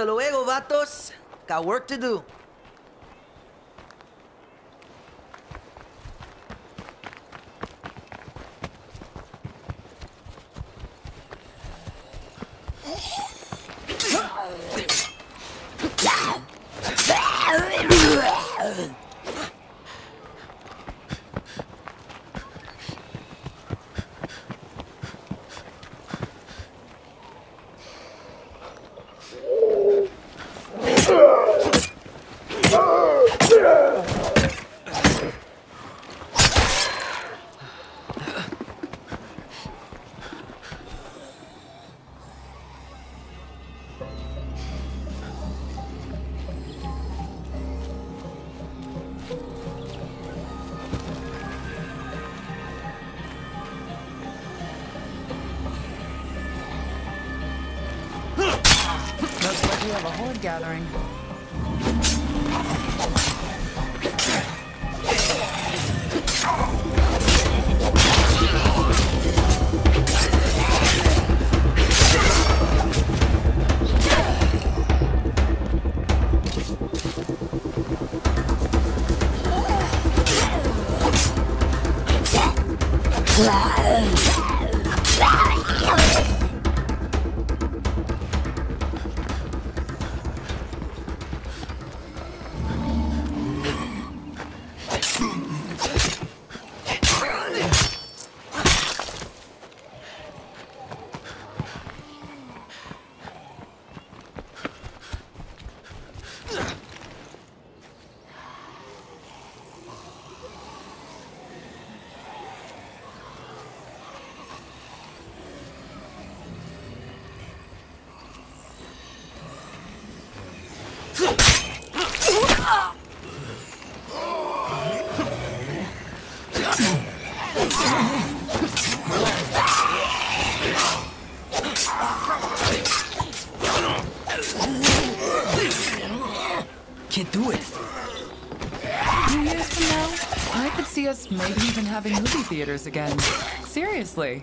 Hasta luego, vatos. Got work to do. Gathering. Can't again. Seriously.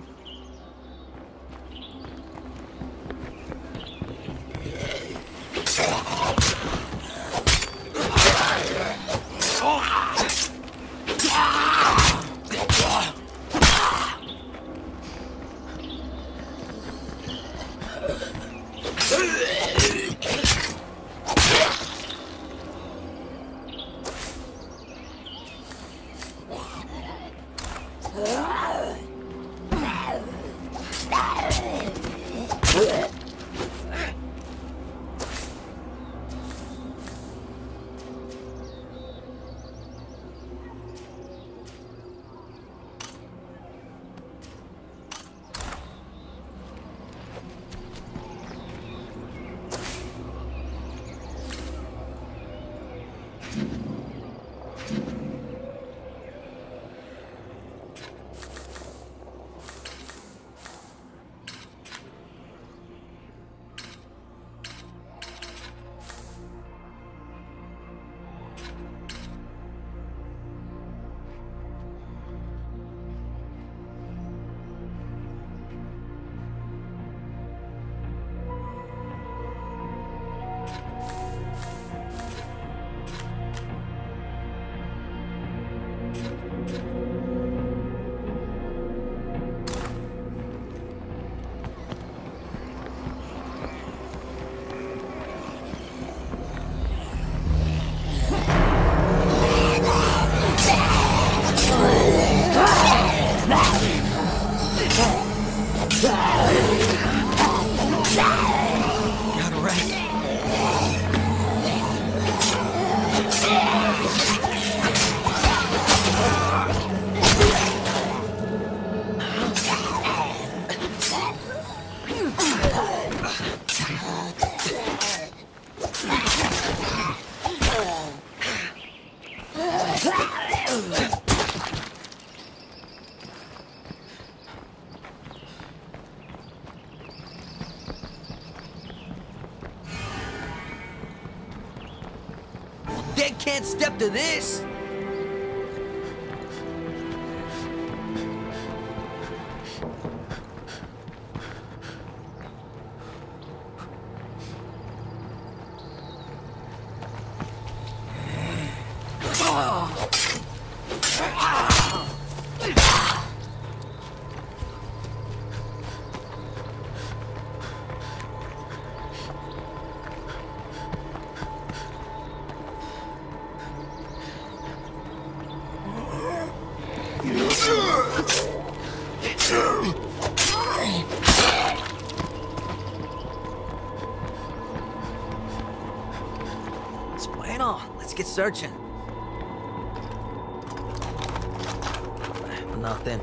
Can't step to this. Searching. Nothing.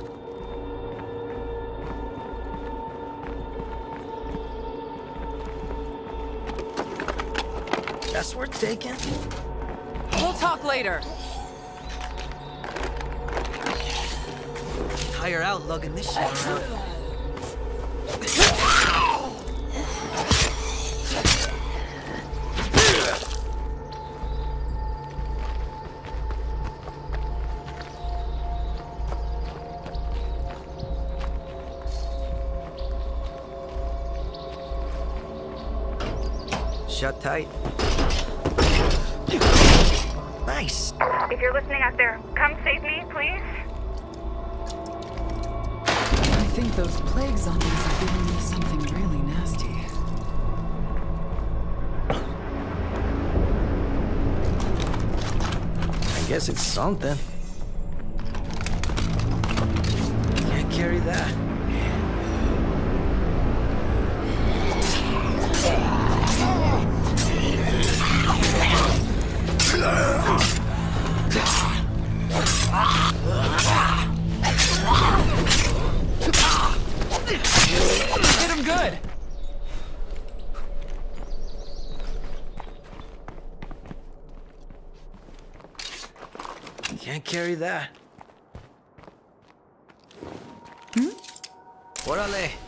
That's worth taking. We'll talk later. Tire out lugging this shit Shut tight. Nice. If you're listening out there, come save me, please. I think those plague zombies are giving me something really nasty. I guess it's something. Can't carry that. Hmm? Órale.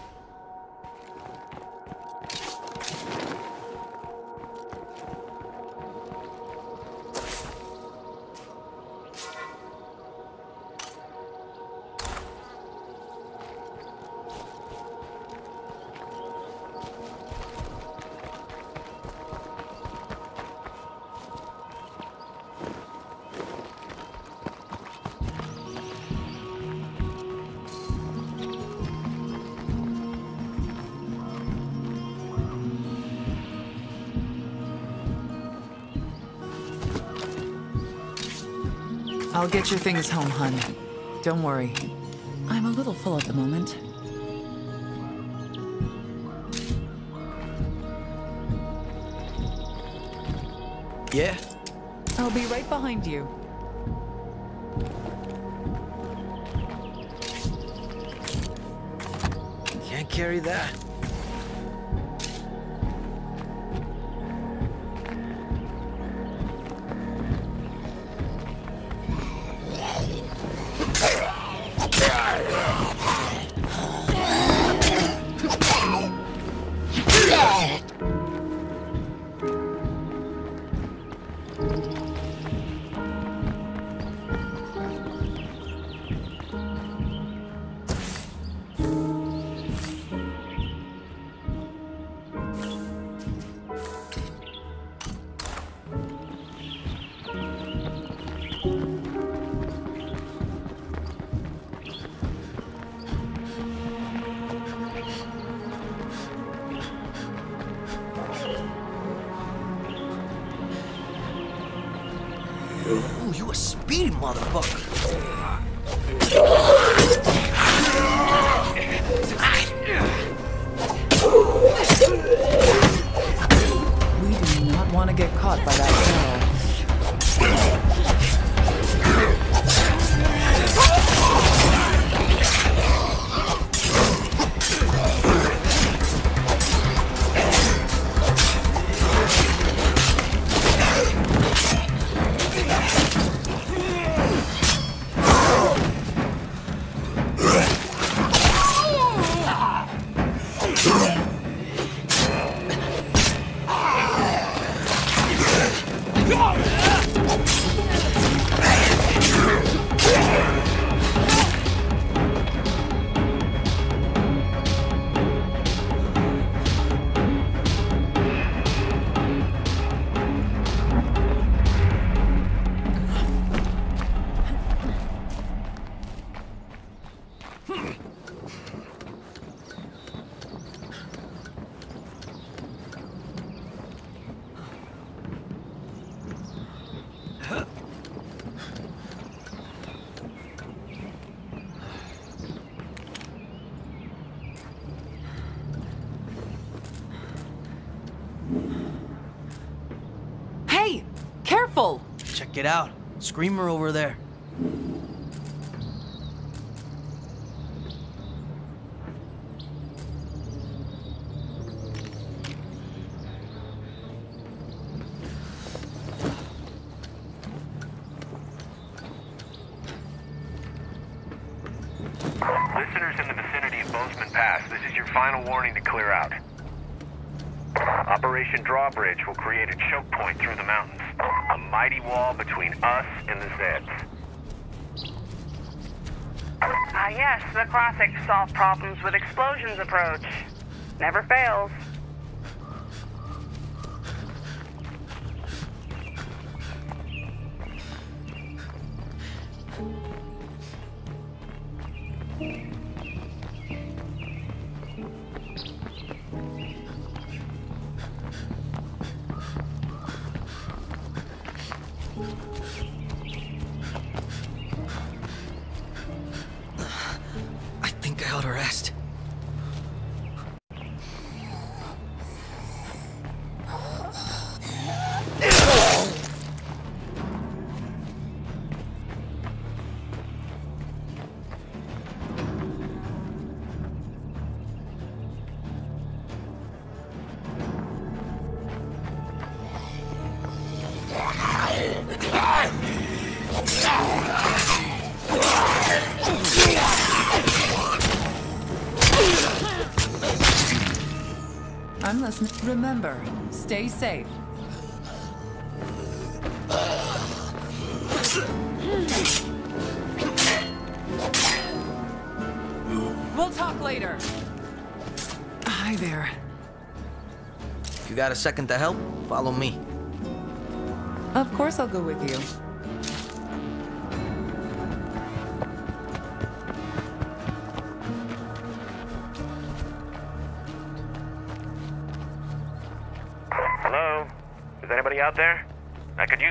I'll get your things home, hun. Don't worry. I'm a little full at the moment. Yeah? I'll be right behind you. Can't carry that. Ooh, you a speedy motherfucker. It out. Screamer over there. Listeners in the vicinity of Bozeman Pass, this is your final warning to clear out. Operation Drawbridge will create a choke point through the mountains. A mighty wall between us and the Zeds. Ah, yes, the classic solve problems with explosions approach. Never fails. Stay safe. We'll talk later. Hi there. If you got a second to help, follow me. Of course I'll go with you.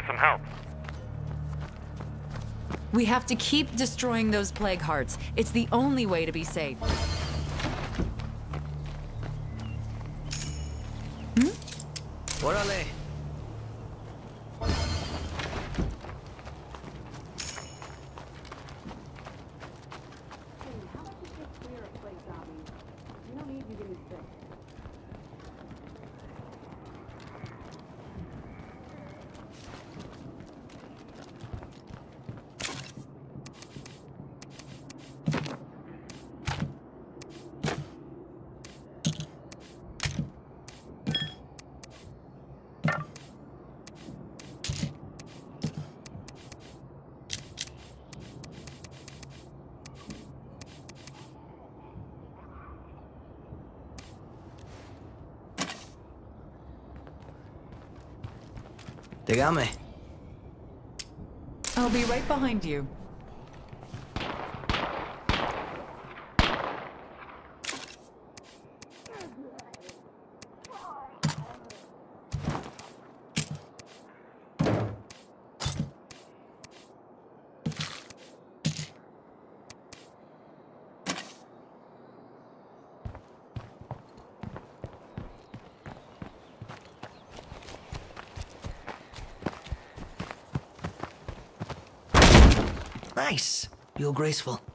Some help. We have to keep destroying those plague hearts. It's the only way to be safe. Hmm? Órale. I'll be right behind you. Nice. Real graceful.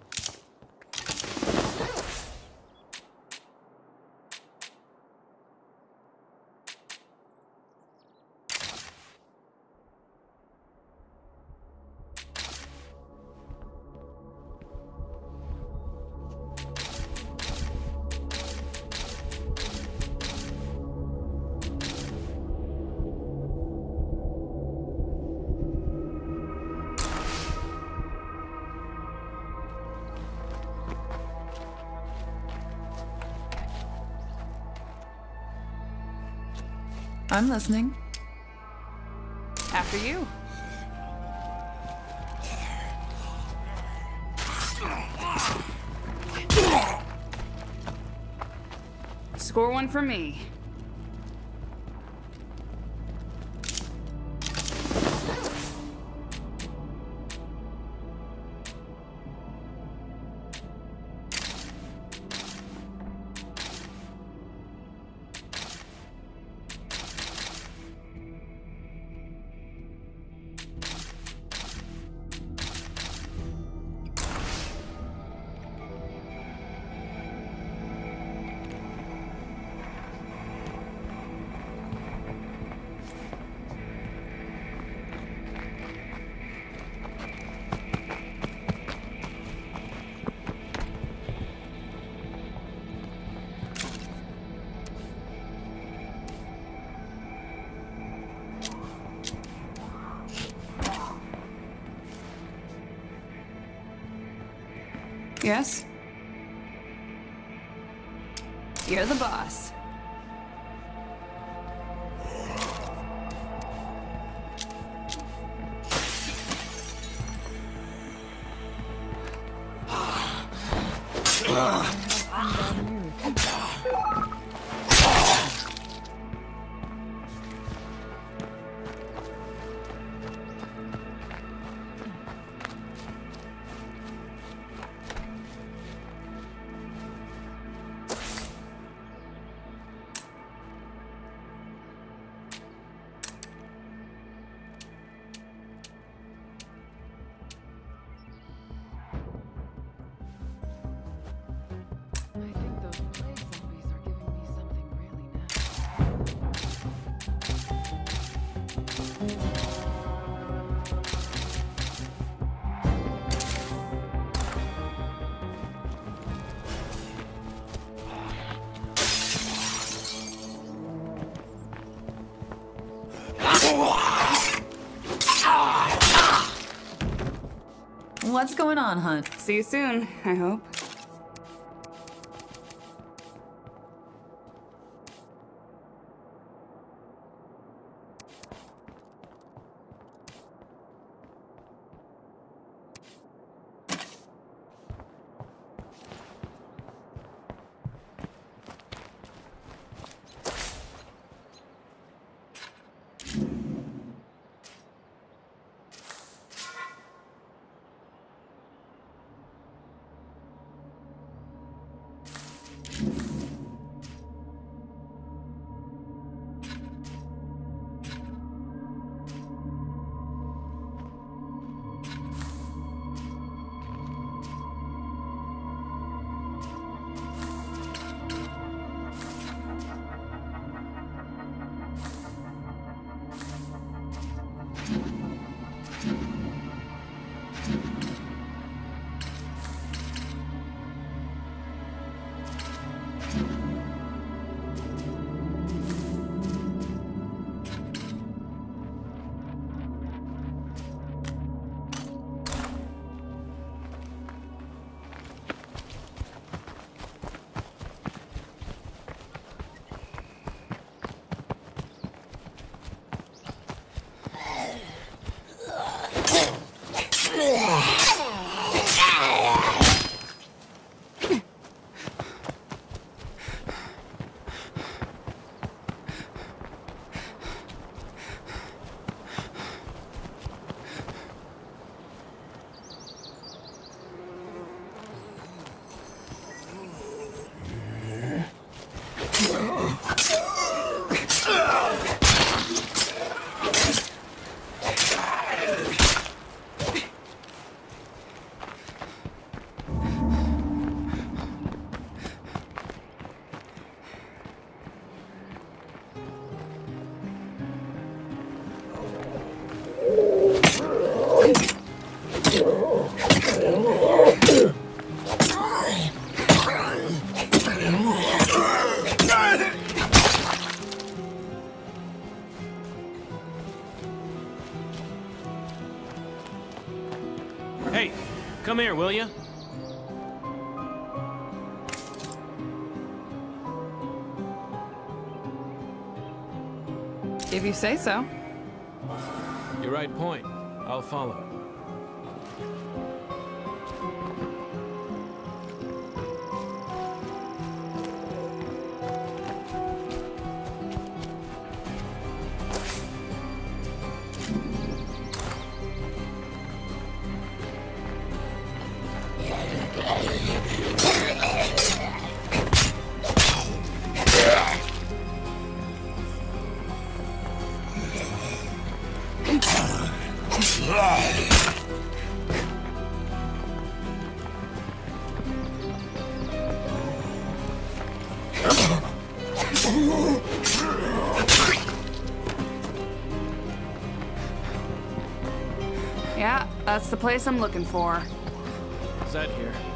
I'm listening. After you. Score one for me. Yes? What's going on, Hunt? See you soon, I hope. Here, will you? If you say so. You're right point. I'll follow. That's the place I'm looking for. Is that here?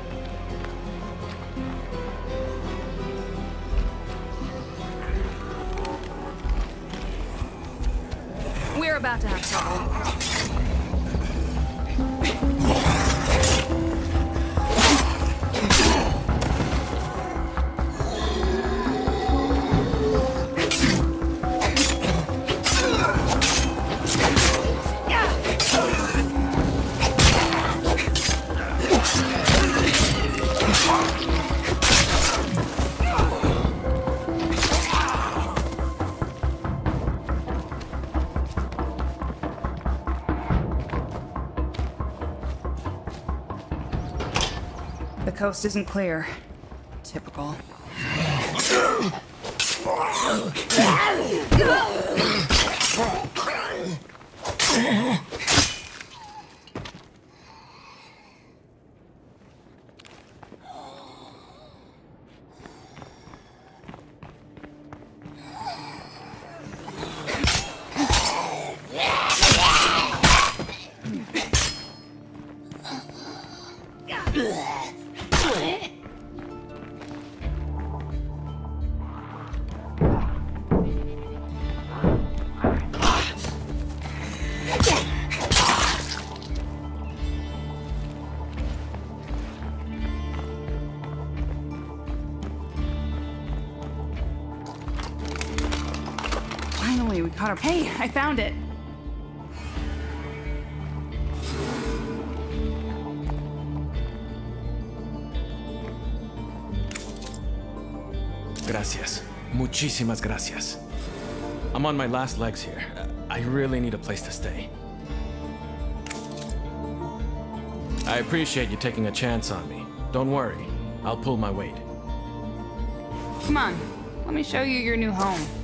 Coast isn't clear. Caught her. Hey, I found it. Gracias. Muchísimas gracias. I'm on my last legs here. I really need a place to stay. I appreciate you taking a chance on me. Don't worry. I'll pull my weight. Come on, let me show you your new home.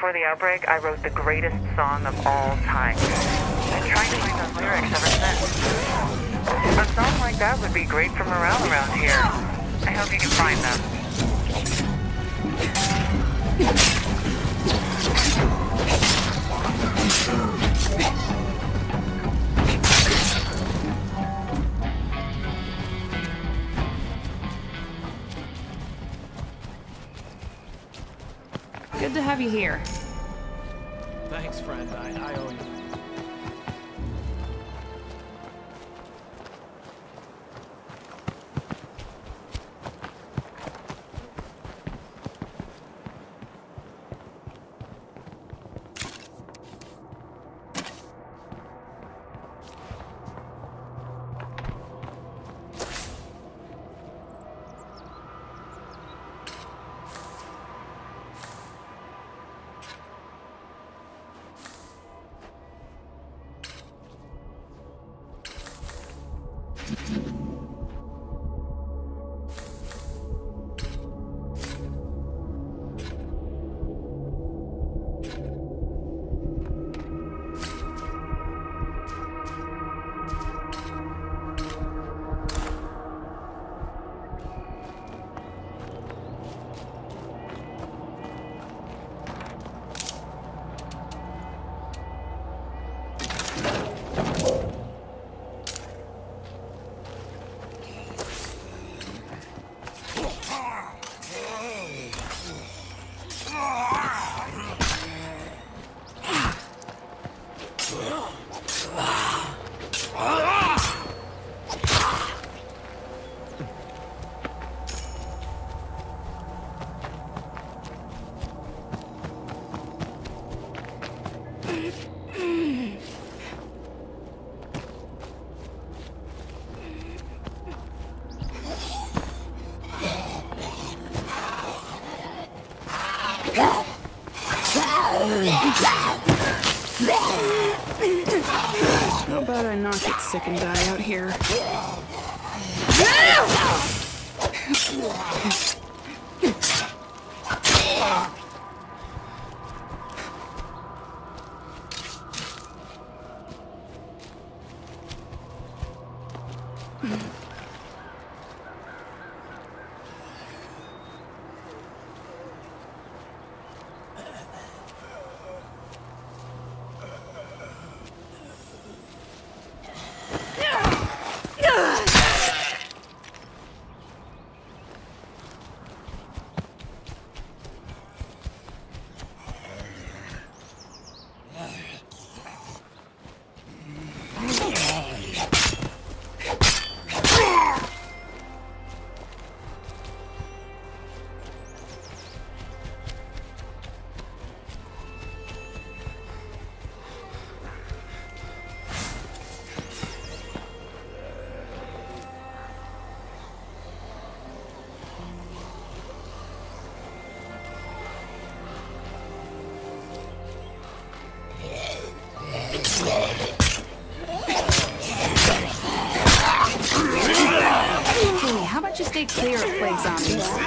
Before the outbreak, I wrote the greatest song of all time. I've been trying to find those lyrics ever since. A song like that would be great for morale around here. I hope you can find them. Have you here. About I not get sick and die out here? Stay clear of plague zombies?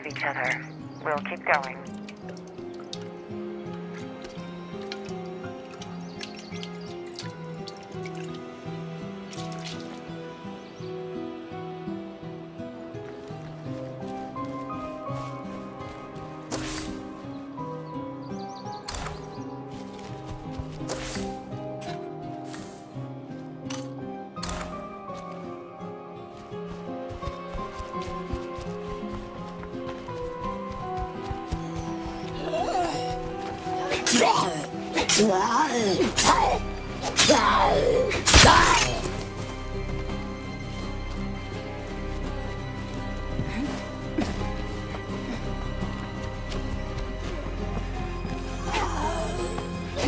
Of each other, we'll keep going.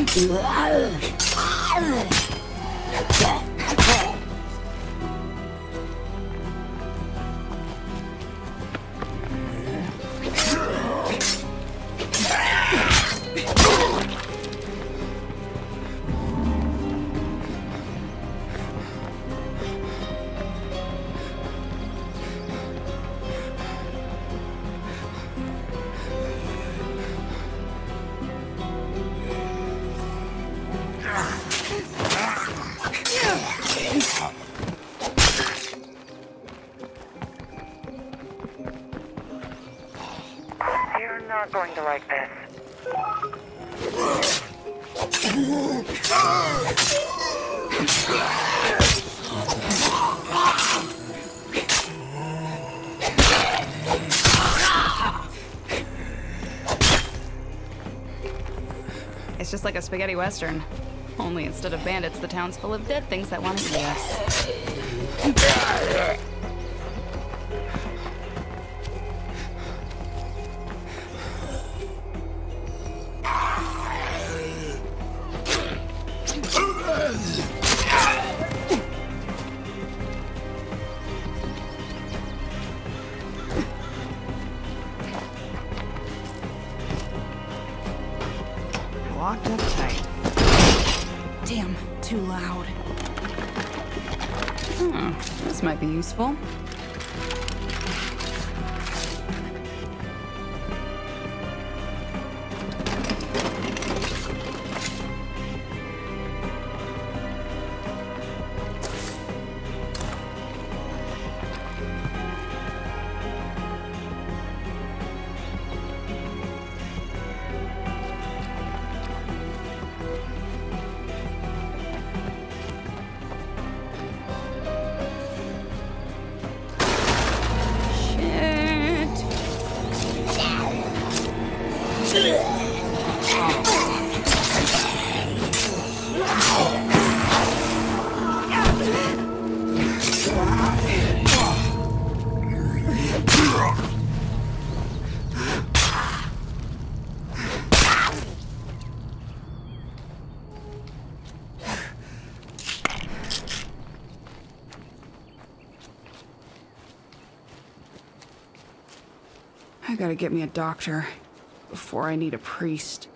Ugh. Spaghetti western. Only instead of bandits, the town's full of dead things that want to eat us. Gotta get me a doctor before I need a priest.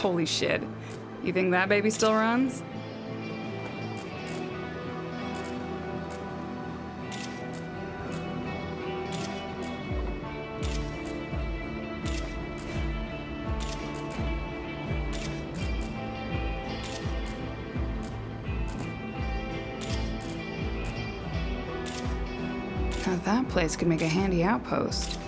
Holy shit. You think that baby still runs? Now that place could make a handy outpost.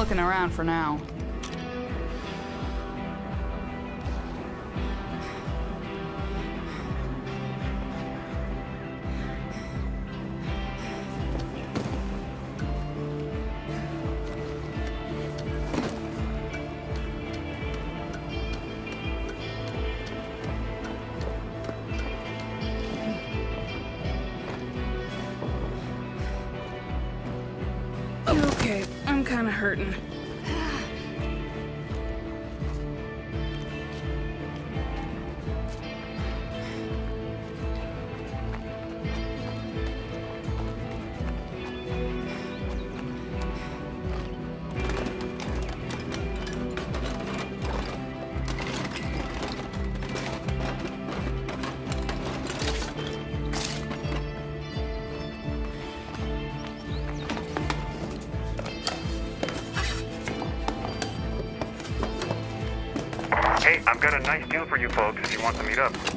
Looking around for now. Meet up.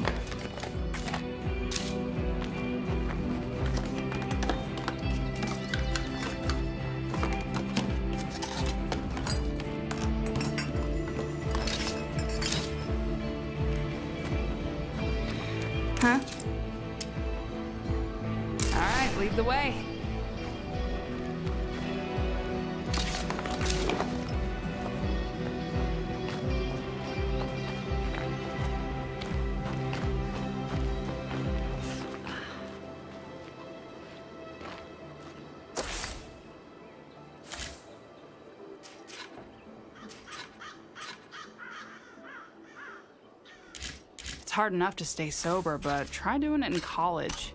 Hard enough to stay sober, but try doing it in college.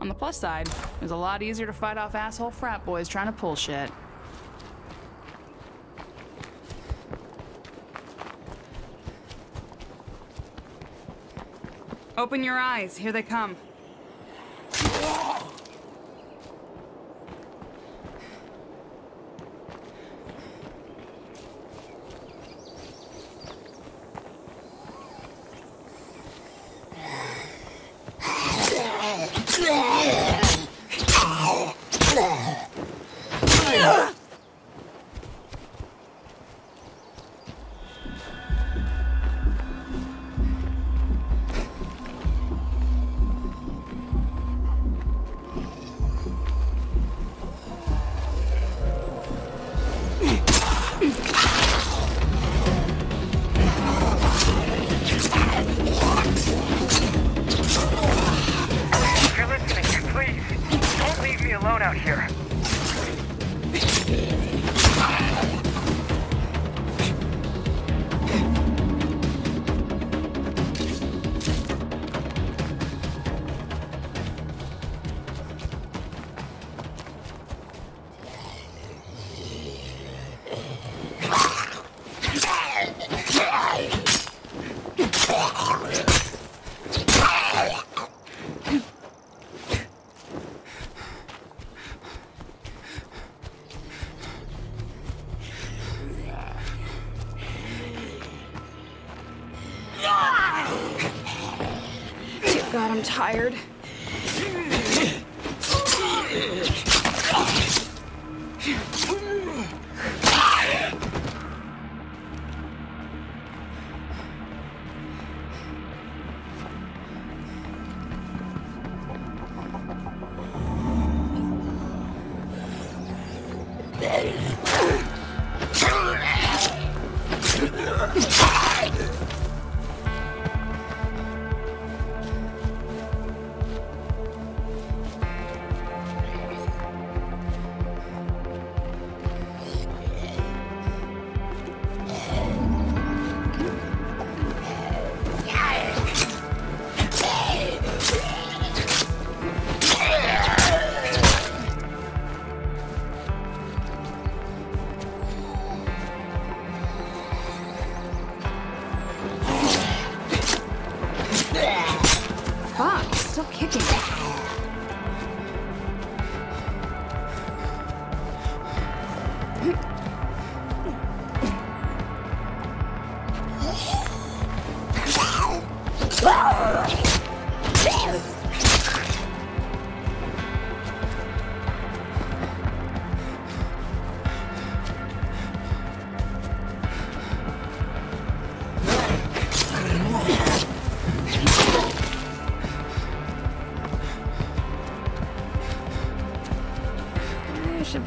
On the plus side, it was a lot easier to fight off asshole frat boys trying to pull shit. Open your eyes, here they come. Tired.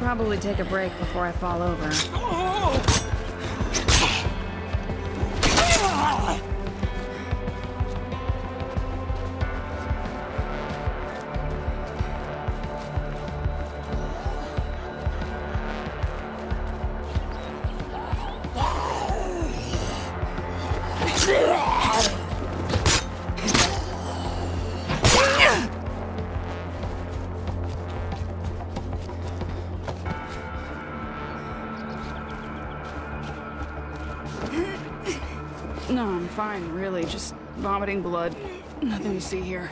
Probably take a break before I fall over. No, Nothing to see here.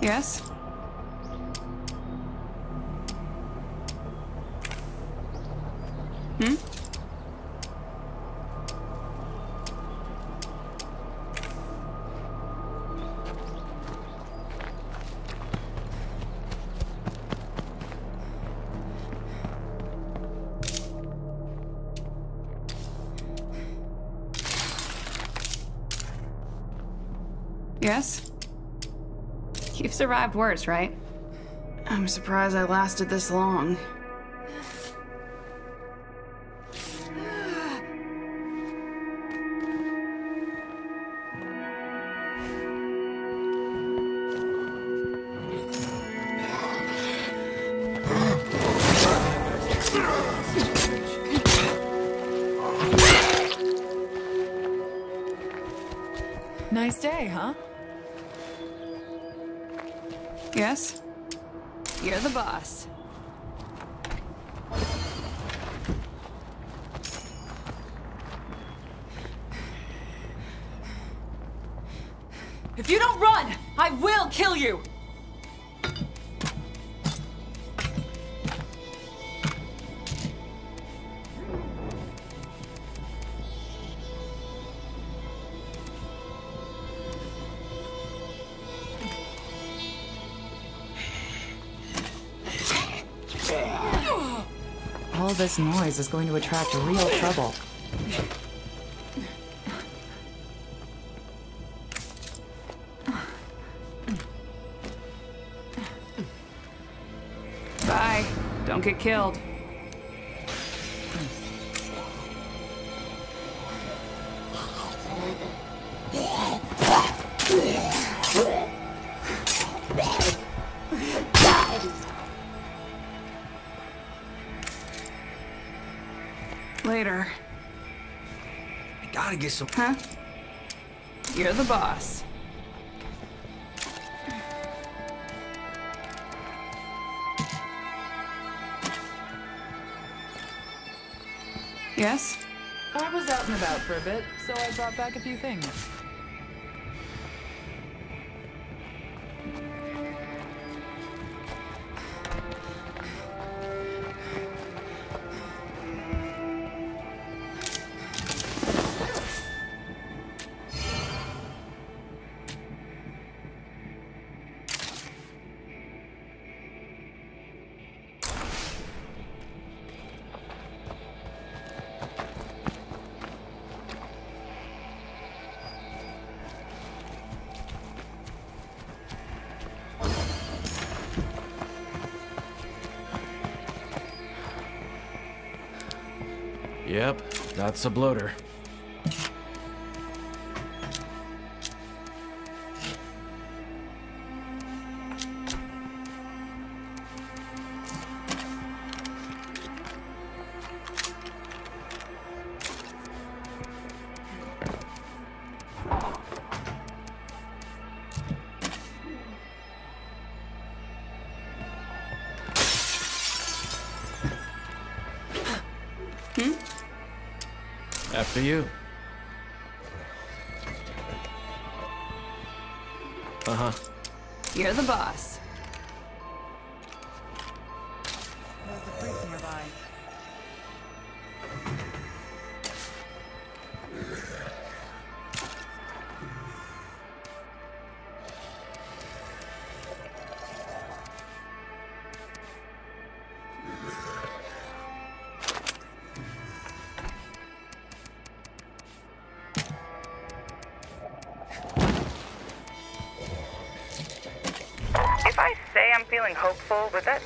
Yes? You've survived worse, right? I'm surprised I lasted this long. Nice day, huh? You're the boss. If you don't run, I will kill you! This noise is going to attract real trouble. Bye. Don't get killed. Some. Huh? You're the boss. Yes? I was out and about for a bit, so I brought back a few things. Yep, that's a bloater.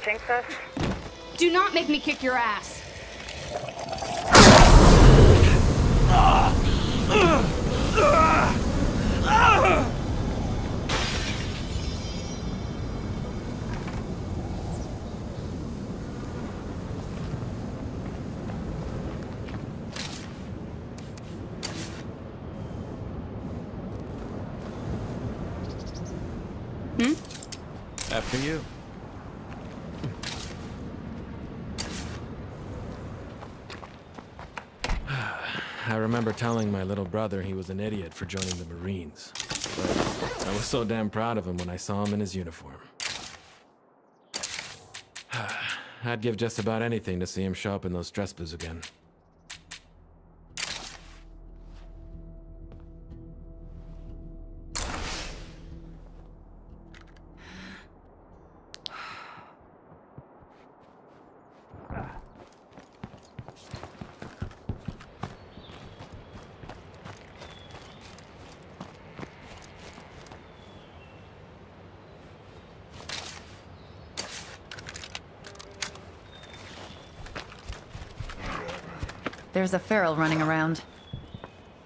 Jinx us? Do not make me kick your ass. Hmm? After you. I remember telling my little brother he was an idiot for joining the Marines. But I was so damn proud of him when I saw him in his uniform. I'd give just about anything to see him show up in those dress blues again. There's a feral running around.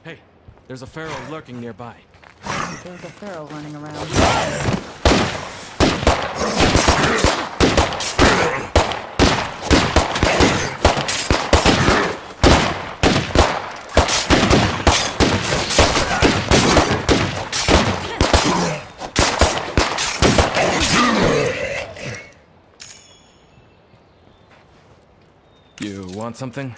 Hey, there's a feral lurking nearby. There's a feral running around. You want something?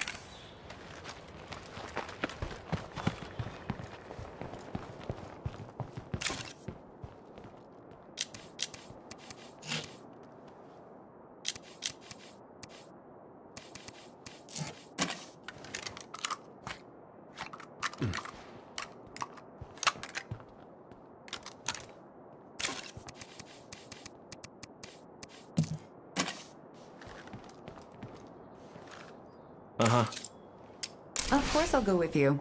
Uh-huh. Of course I'll go with you.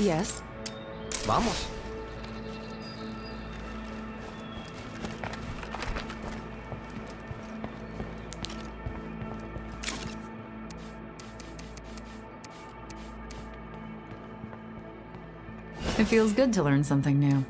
Yes. Vamos. It feels good to learn something new.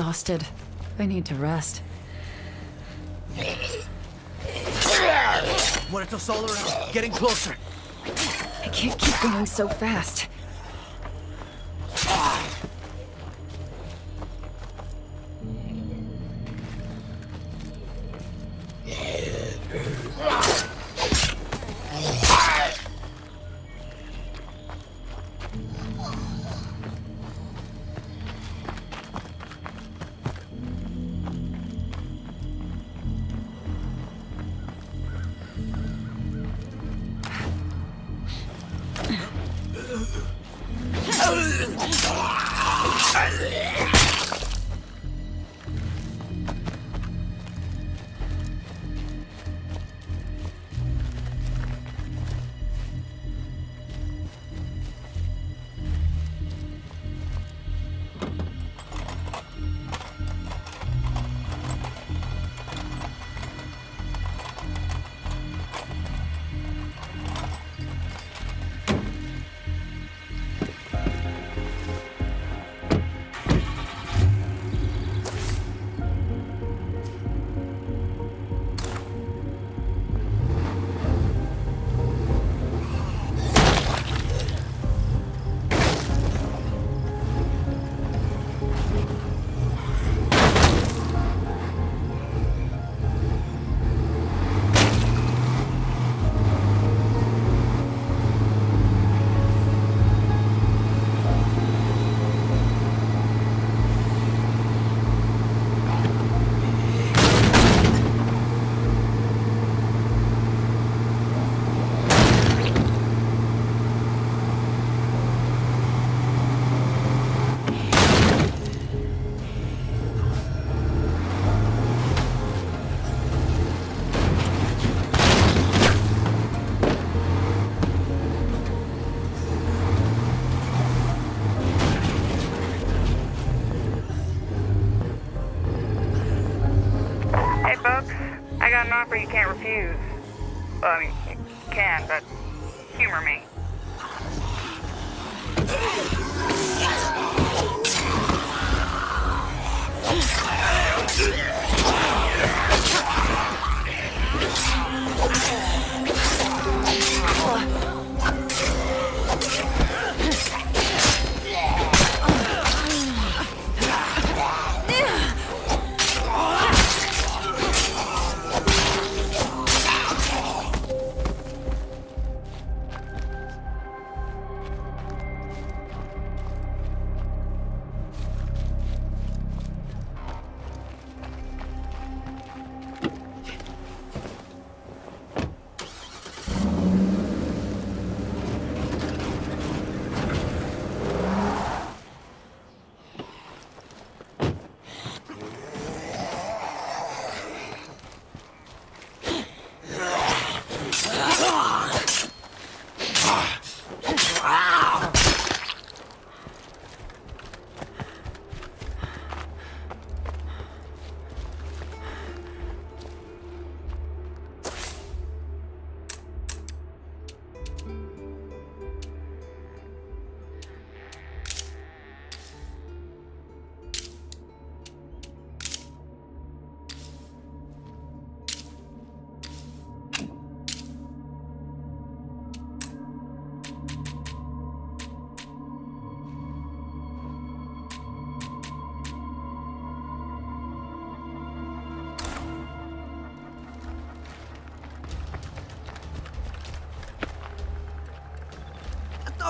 Exhausted. I need to rest. Solar out. Getting closer. I can't keep going so fast. Got an offer you can't refuse. Well, I mean, you can, but humor me. I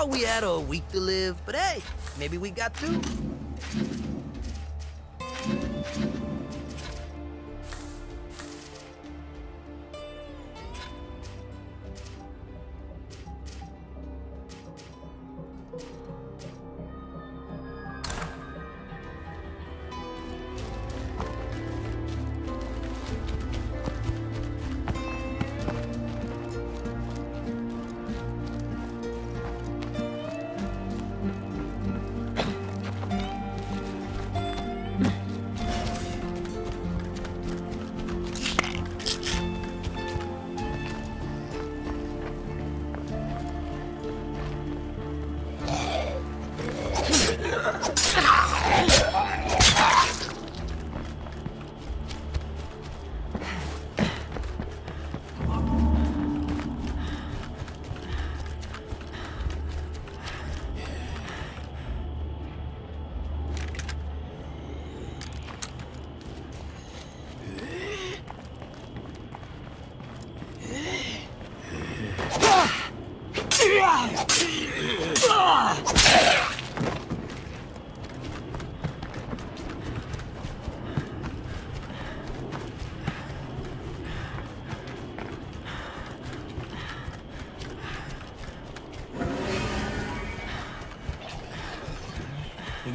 thought we had a week to live, but hey, maybe we got two.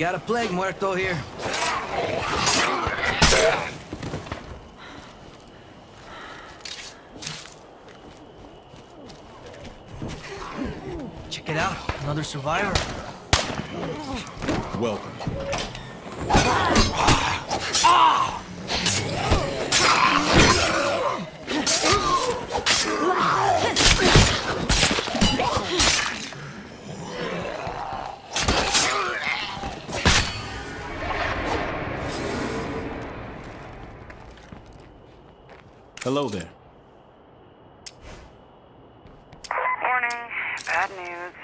Got a plague muerto here. Check it out, another survivor. Welcome. Hello there. Warning. Bad news.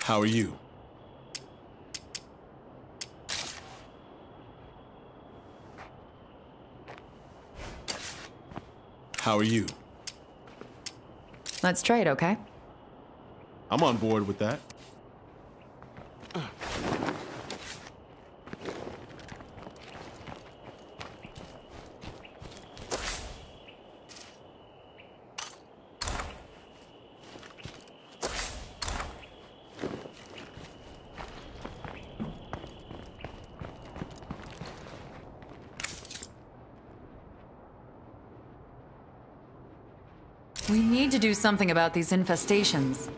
How are you? How are you? Let's trade, okay? I'm on board with that. We need to do something about these infestations.